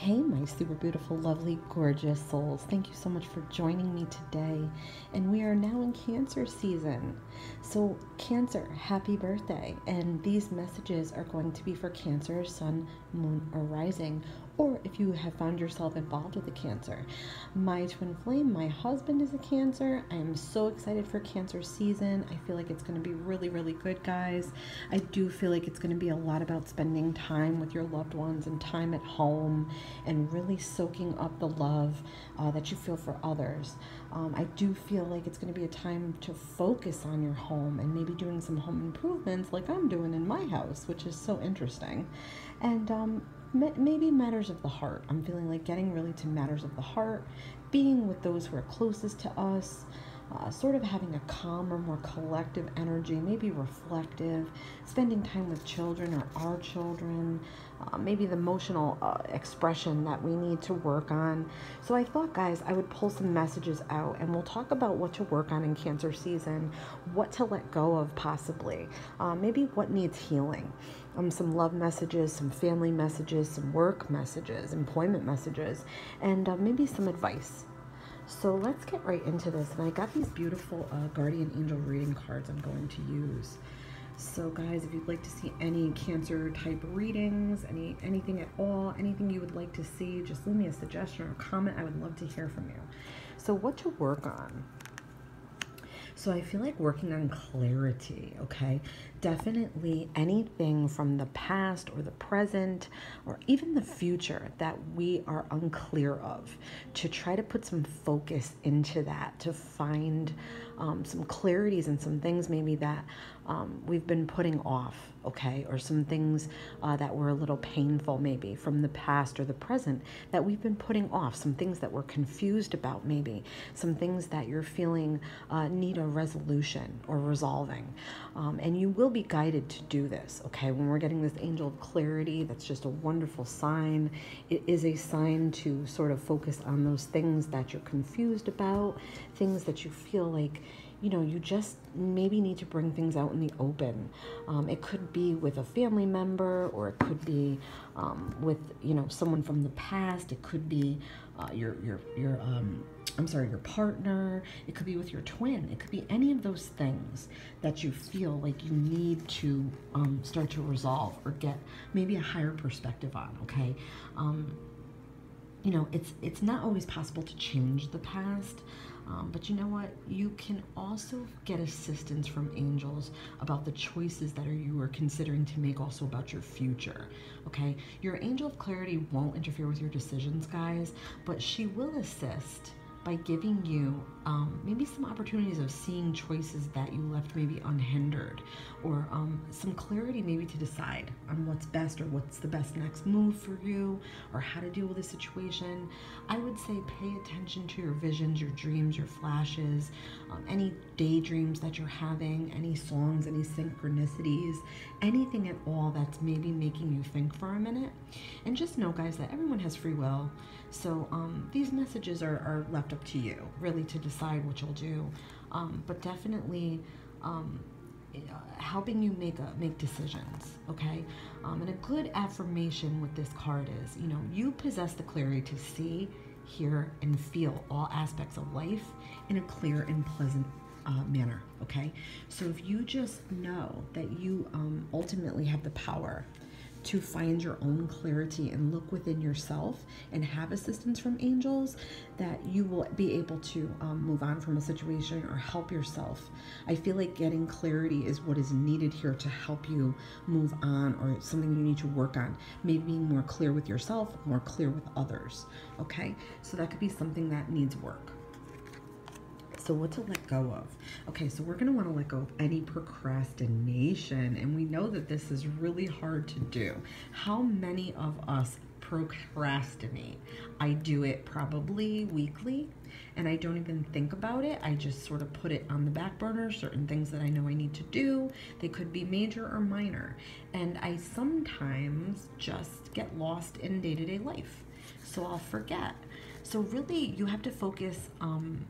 Hey, my super beautiful, lovely, gorgeous souls. Thank you so much for joining me today. And we are now in Cancer season. So, Cancer, happy birthday. And these messages are going to be for Cancer, Sun, Moon, or Rising, or if you have found yourself involved with a Cancer. My twin flame, my husband is a Cancer. I am so excited for Cancer season. I feel like it's going to be really, really good, guys. I do feel like it's going to be a lot about spending time with your loved ones and time at home and really soaking up the love uh, that you feel for others. Um, I do feel like it's going to be a time to focus on your home and maybe doing some home improvements like I'm doing in my house, which is so interesting. And um, maybe matters of the heart. I'm feeling like getting really to matters of the heart, being with those who are closest to us, uh, sort of having a calmer, more collective energy, maybe reflective, spending time with children or our children, uh, maybe the emotional uh, expression that we need to work on. So I thought, guys, I would pull some messages out and we'll talk about what to work on in Cancer season, what to let go of possibly, uh, maybe what needs healing. Um, some love messages, some family messages, some work messages, employment messages, and uh, maybe some advice. So let's get right into this. And I got these beautiful uh, guardian angel reading cards I'm going to use. So guys, if you'd like to see any cancer type readings, any anything at all, anything you would like to see, just leave me a suggestion or a comment. I would love to hear from you. So what to work on? So I feel like working on clarity, okay? Definitely anything from the past or the present or even the future that we are unclear of to try to put some focus into that, to find um, some clarities and some things maybe that um, we've been putting off, okay, or some things uh, that were a little painful maybe from the past or the present that we've been putting off, some things that we're confused about maybe, some things that you're feeling uh, need a resolution or resolving. Um, and you will be guided to do this, okay? When we're getting this angel of clarity, that's just a wonderful sign. It is a sign to sort of focus on those things that you're confused about, things that you feel like you know, you just maybe need to bring things out in the open. Um, it could be with a family member, or it could be um, with you know someone from the past. It could be uh, your your your um, I'm sorry, your partner. It could be with your twin. It could be any of those things that you feel like you need to um, start to resolve or get maybe a higher perspective on. Okay. Um, you know, it's it's not always possible to change the past. Um, but you know what? You can also get assistance from angels about the choices that are you are considering to make also about your future. Okay? Your angel of clarity won't interfere with your decisions, guys, but she will assist by giving you um, maybe some opportunities of seeing choices that you left maybe unhindered or um, some clarity maybe to decide on what's best or what's the best next move for you or how to deal with a situation. I would say pay attention to your visions, your dreams, your flashes, um, any daydreams that you're having, any songs, any synchronicities, anything at all that's maybe making you think for a minute. And just know, guys, that everyone has free will. So um, these messages are, are left up to you, really, to decide what you'll do. Um, but definitely um, helping you make a, make decisions, okay? Um, and a good affirmation with this card is, you know, you possess the clarity to see, hear, and feel all aspects of life in a clear and pleasant uh, manner, okay? So if you just know that you um, ultimately have the power to find your own clarity and look within yourself and have assistance from angels, that you will be able to um, move on from a situation or help yourself. I feel like getting clarity is what is needed here to help you move on or something you need to work on. Maybe being more clear with yourself, more clear with others. Okay, so that could be something that needs work. So, what to let go of? Okay, so we're going to want to let go of any procrastination, and we know that this is really hard to do. How many of us procrastinate? I do it probably weekly, and I don't even think about it. I just sort of put it on the back burner, certain things that I know I need to do. They could be major or minor, and I sometimes just get lost in day to day life. So, I'll forget. So, really, you have to focus. Um,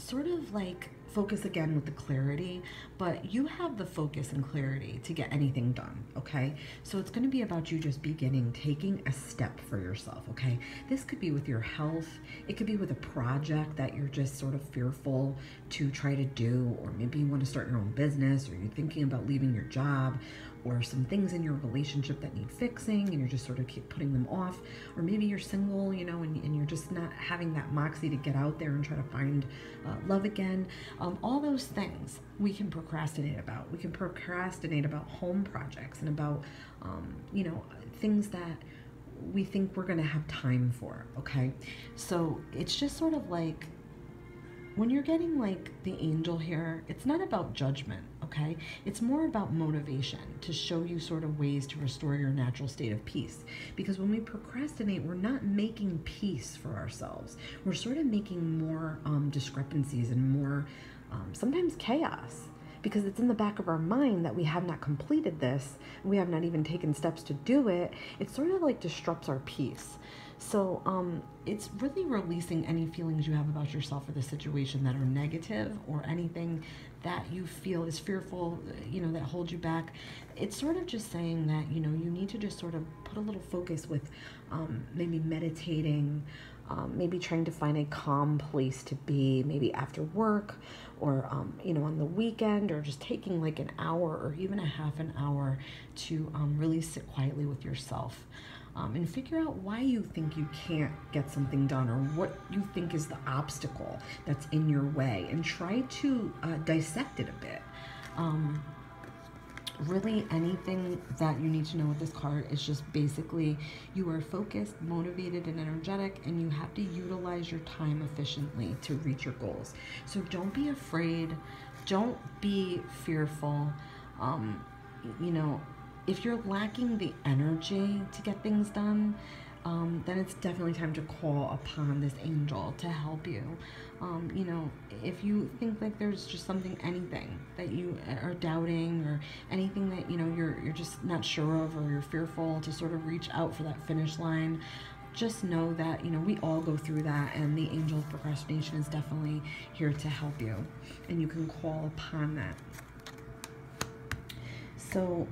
sort of like focus again with the clarity, but you have the focus and clarity to get anything done, okay? So it's going to be about you just beginning taking a step for yourself, okay? This could be with your health, it could be with a project that you're just sort of fearful to try to do, or maybe you want to start your own business, or you're thinking about leaving your job, or some things in your relationship that need fixing and you're just sort of keep putting them off. Or maybe you're single you know and, and you're just not having that moxie to get out there and try to find uh, love again. Um, all those things we can procrastinate about. We can procrastinate about home projects and about um, you know things that we think we're going to have time for okay? So it's just sort of like when you're getting like the angel here, it's not about judgment, okay? It's more about motivation to show you sort of ways to restore your natural state of peace. Because when we procrastinate, we're not making peace for ourselves. We're sort of making more um, discrepancies and more um, sometimes chaos because it's in the back of our mind that we have not completed this, we have not even taken steps to do it. It sort of like disrupts our peace. So um, it's really releasing any feelings you have about yourself or the situation that are negative or anything that you feel is fearful, you know, that holds you back. It's sort of just saying that, you know, you need to just sort of put a little focus with um, maybe meditating, um, maybe trying to find a calm place to be, maybe after work or, um, you know, on the weekend or just taking like an hour or even a half an hour to um, really sit quietly with yourself um, and figure out why you think you can't get something done or what you think is the obstacle that's in your way and try to uh, dissect it a bit. Um, really anything that you need to know with this card is just basically you are focused, motivated, and energetic, and you have to utilize your time efficiently to reach your goals. So don't be afraid, don't be fearful. Um, you know, if you're lacking the energy to get things done, um, then it's definitely time to call upon this angel to help you. Um, you know, if you think like there's just something, anything that you are doubting or anything that, you know, you're, you're just not sure of or you're fearful to sort of reach out for that finish line, just know that, you know, we all go through that and the angel of procrastination is definitely here to help you and you can call upon that. So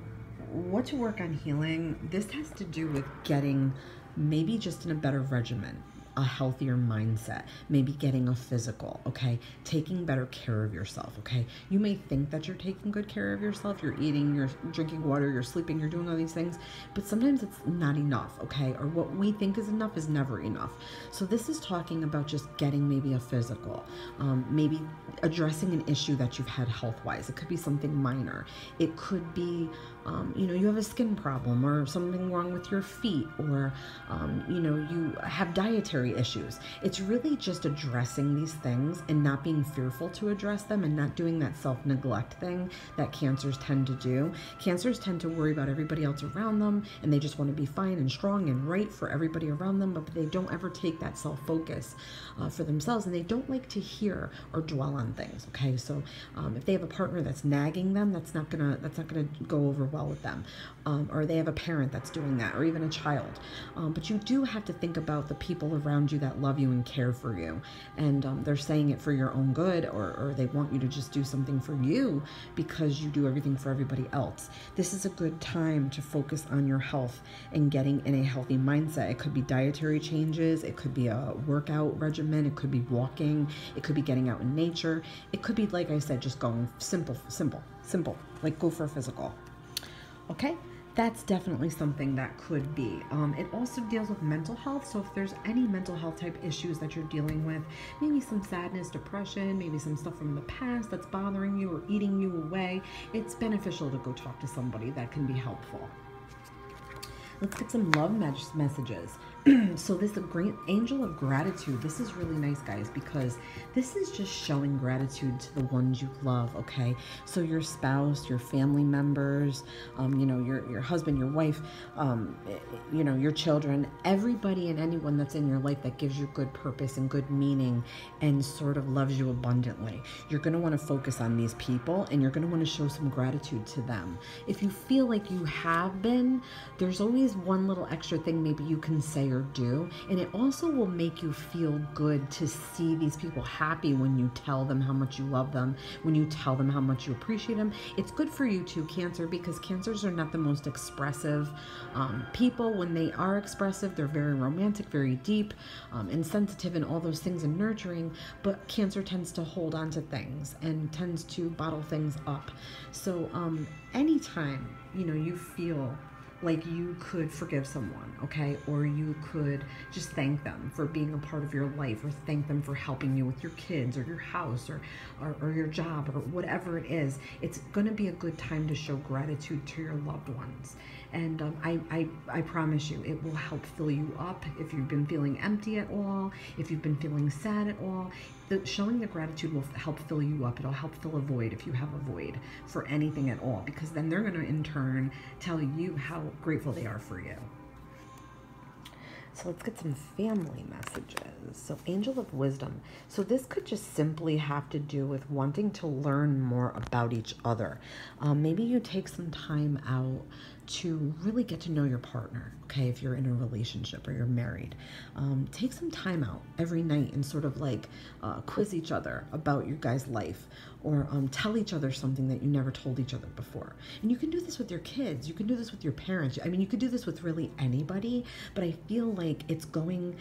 what to work on healing, this has to do with getting maybe just in a better regimen a healthier mindset, maybe getting a physical, okay? Taking better care of yourself, okay? You may think that you're taking good care of yourself, you're eating, you're drinking water, you're sleeping, you're doing all these things, but sometimes it's not enough, okay? Or what we think is enough is never enough. So this is talking about just getting maybe a physical, um, maybe addressing an issue that you've had health-wise. It could be something minor. It could be um, you know, you have a skin problem or something wrong with your feet, or, um, you know, you have dietary issues. It's really just addressing these things and not being fearful to address them and not doing that self neglect thing that cancers tend to do. Cancers tend to worry about everybody else around them and they just want to be fine and strong and right for everybody around them, but they don't ever take that self focus uh, for themselves and they don't like to hear or dwell on things. Okay, so um, if they have a partner that's nagging them, that's not gonna that's not gonna go over well with them, um, or they have a parent that's doing that, or even a child. Um, but you do have to think about the people around you that love you and care for you, and um, they're saying it for your own good, or, or they want you to just do something for you because you do everything for everybody else. This is a good time to focus on your health and getting in a healthy mindset. It could be dietary changes, it could be a workout regimen, it could be walking, it could be getting out in nature, it could be, like I said, just going simple, simple, simple, like go for a physical. Okay? That's definitely something that could be. Um, it also deals with mental health. So, if there's any mental health type issues that you're dealing with, maybe some sadness, depression, maybe some stuff from the past that's bothering you or eating you away, it's beneficial to go talk to somebody that can be helpful. Let's get some love messages. so this great angel of gratitude this is really nice guys because this is just showing gratitude to the ones you love okay? So your spouse your family members um, you know your your husband your wife um, you know your children everybody and anyone that's in your life that gives you good purpose and good meaning and sort of loves you abundantly. You're going to want to focus on these people and you're going to want to show some gratitude to them. If you feel like you have been there's always one little extra thing maybe you can say do. And it also will make you feel good to see these people happy when you tell them how much you love them, when you tell them how much you appreciate them. It's good for you too, Cancer, because Cancers are not the most expressive um, people. When they are expressive, they're very romantic, very deep, um, and sensitive, and all those things and nurturing. But Cancer tends to hold on to things and tends to bottle things up. So, um, anytime you know you feel like you could forgive someone, okay? Or you could just thank them for being a part of your life or thank them for helping you with your kids or your house or, or, or your job or whatever it is. It's to be a good time to show gratitude to your loved ones. And um, I, I, I promise you, it will help fill you up if you've been feeling empty at all, if you've been feeling sad at all. The, showing the gratitude will help fill you up. It'll help fill a void if you have a void for anything at all, because then they're going to in turn tell you how grateful they are for you. So let's get some family messages. So, Angel of Wisdom. So, this could just simply have to do with wanting to learn more about each other. Um, maybe you take some time out to really get to know your partner, okay, if you're in a relationship or you're married. Um, take some time out every night and sort of like uh, quiz each other about your guys' life or um, tell each other something that you never told each other before. And you can do this with your kids, you can do this with your parents. I mean, you could do this with really anybody, but I feel like it's going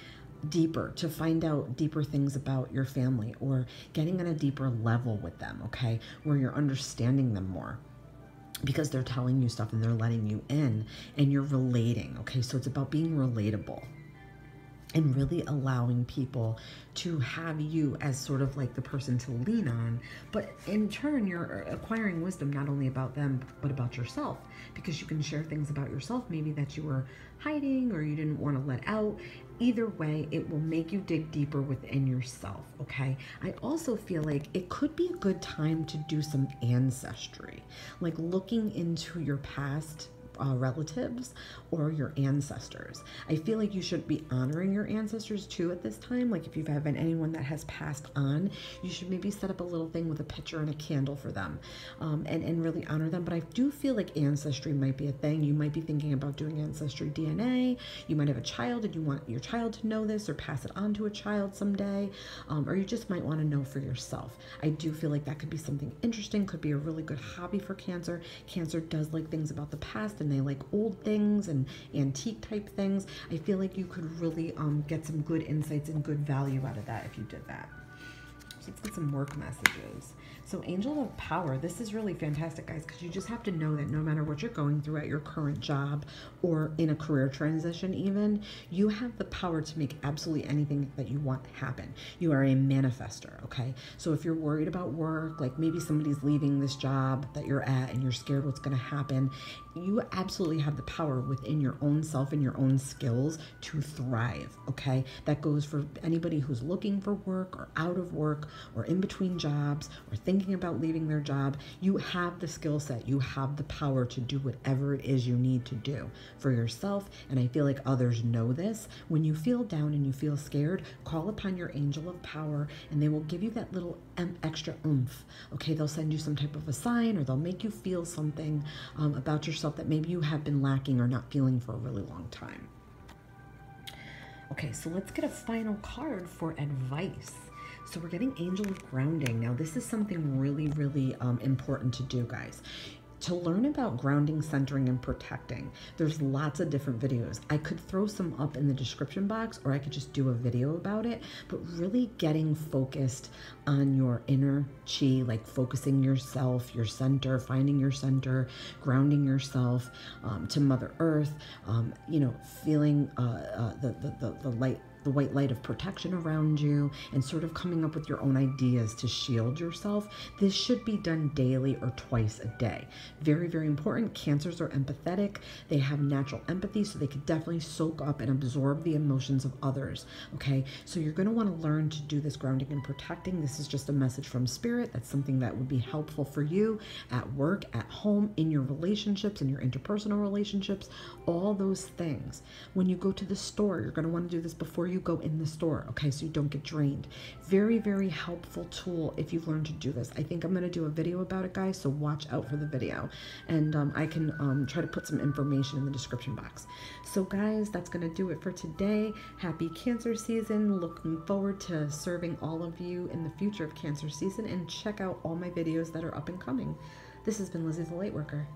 deeper to find out deeper things about your family or getting on a deeper level with them, okay, where you're understanding them more because they're telling you stuff and they're letting you in and you're relating. Okay, so it's about being relatable and really allowing people to have you as sort of like the person to lean on. But in turn, you're acquiring wisdom not only about them, but about yourself because you can share things about yourself maybe that you were hiding or you didn't want to let out. Either way, it will make you dig deeper within yourself, okay? I also feel like it could be a good time to do some ancestry, like looking into your past uh, relatives or your ancestors. I feel like you should be honoring your ancestors too at this time. Like if you have had anyone that has passed on, you should maybe set up a little thing with a picture and a candle for them um, and, and really honor them. But I do feel like ancestry might be a thing. You might be thinking about doing ancestry DNA. You might have a child and you want your child to know this or pass it on to a child someday. Um, or you just might want to know for yourself. I do feel like that could be something interesting, could be a really good hobby for Cancer. Cancer does like things about the past and and they like old things and antique type things, I feel like you could really um, get some good insights and good value out of that if you did that. Let's get some work messages. So, Angel of Power, this is really fantastic, guys, because you just have to know that no matter what you're going through at your current job or in a career transition, even, you have the power to make absolutely anything that you want happen. You are a manifester, okay? So, if you're worried about work, like maybe somebody's leaving this job that you're at and you're scared what's going to happen, you absolutely have the power within your own self and your own skills to thrive, okay? That goes for anybody who's looking for work or out of work or in between jobs or thinking about leaving their job, you have the skill set, you have the power to do whatever it is you need to do for yourself. And I feel like others know this. When you feel down and you feel scared, call upon your angel of power and they will give you that little extra oomph. Okay, they'll send you some type of a sign or they'll make you feel something um, about yourself that maybe you have been lacking or not feeling for a really long time. Okay, so let's get a final card for advice. So we're getting angel of grounding. Now this is something really, really um, important to do, guys to learn about grounding, centering, and protecting, there's lots of different videos. I could throw some up in the description box or I could just do a video about it, but really getting focused on your inner chi, like focusing yourself, your center, finding your center, grounding yourself um, to Mother Earth, um, you know, feeling uh, uh, the, the, the, the light the white light of protection around you and sort of coming up with your own ideas to shield yourself. This should be done daily or twice a day. Very, very important. Cancers are empathetic. They have natural empathy, so they could definitely soak up and absorb the emotions of others. Okay, so you're going to want to learn to do this grounding and protecting. This is just a message from spirit. That's something that would be helpful for you at work, at home, in your relationships, in your interpersonal relationships, all those things. When you go to the store, you're going to want to do this before you you go in the store, okay, so you don't get drained. Very, very helpful tool if you've learned to do this. I think I'm going to do a video about it, guys, so watch out for the video. And um, I can um, try to put some information in the description box. So, guys, that's going to do it for today. Happy cancer season. Looking forward to serving all of you in the future of cancer season and check out all my videos that are up and coming. This has been Lizzie the Lightworker.